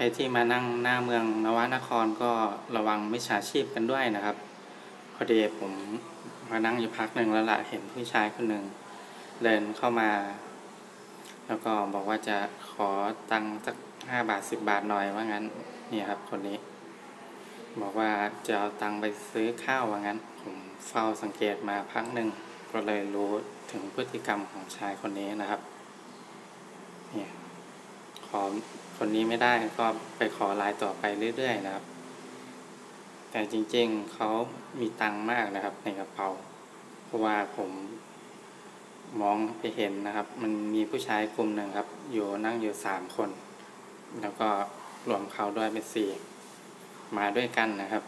รที่มานั่งหน้าเมืองนวนครก็ระวังมิจฉาชีพกันด้วยนะครับ พอดีผมมานั่งอยู่พักหนึ่งแล้วละเห็นผู้ชายคนหนึ่งเดินเข้ามา แล้วก็บอกว่าจะขอตังค์สักห้าบาทสิบบาทหน่อยว่างั้นนี่ครับ คนนี้ บอกว่าจะเอาตังค์ไปซื้อข้าวว่างั้น ผมเฝ้าสังเกตมาพักหนึ่งก็เลยรู้ถึงพฤติกรรมของชายคนนี้นะครับ เนี่ย ขอคนนี้ไม่ได้ก็ไปขอรายต่อไปเรื่อยๆนะครับ แต่จริงๆเขามีตังค์มากนะครับ ในกระเป๋า เพราะว่าผมมองไปเห็นนะครับ มันมีผู้ชายกลุ่มหนึ่งครับ อยู่นั่งอยู่สามคน แล้วก็รวมเขาด้วยเป็นสี่มาด้วยกันนะครับ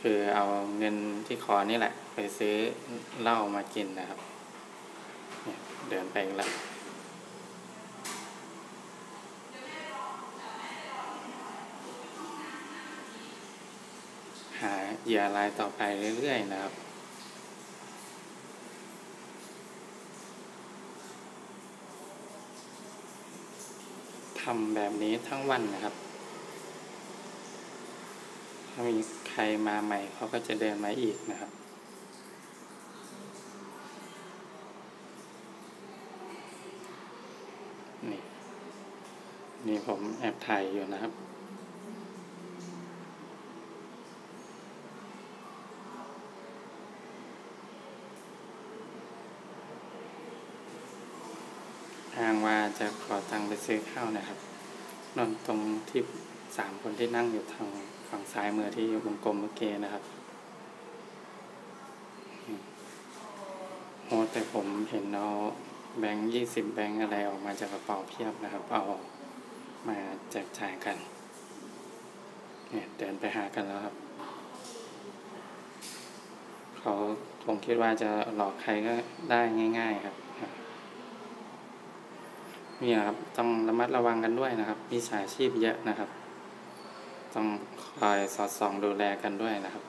คือเอาเงินที่ขอนี่แหละ ไปซื้อเหล้ามากินนะครับ เดินไปแล้ว หาเหยื่อรายต่อไปเรื่อยๆนะครับ ทำแบบนี้ทั้งวันนะครับ ถ้ามีใครมาใหม่เขาก็จะเดินมาอีกนะครับนี่นี่ผมแอบถ่ายอยู่นะครับ อ้างว่าจะขอตังค์ไปซื้อข้าวนะครับ นอนตรงที่สามคนที่นั่งอยู่ทางฝั่งซ้ายมือที่วงกลมเมื่อกี้นะครับอืมโหแต่ผมเห็นเอาแบงค์ยี่สิบแบงค์อะไรออกมาจากกระเป๋าเพียบนะครับ เอามาแจกจ่ายกัน เนี่ยเดินไปหากันแล้วครับ เขาคงคิดว่าจะหลอกใครก็ได้ง่าย ๆ ครับ เนี่ยครับต้องระมัดระวังกันด้วยนะครับมีสาชีพเยอะนะครับ ต้องคอยสอดส่องดูแลกันด้วยนะครับ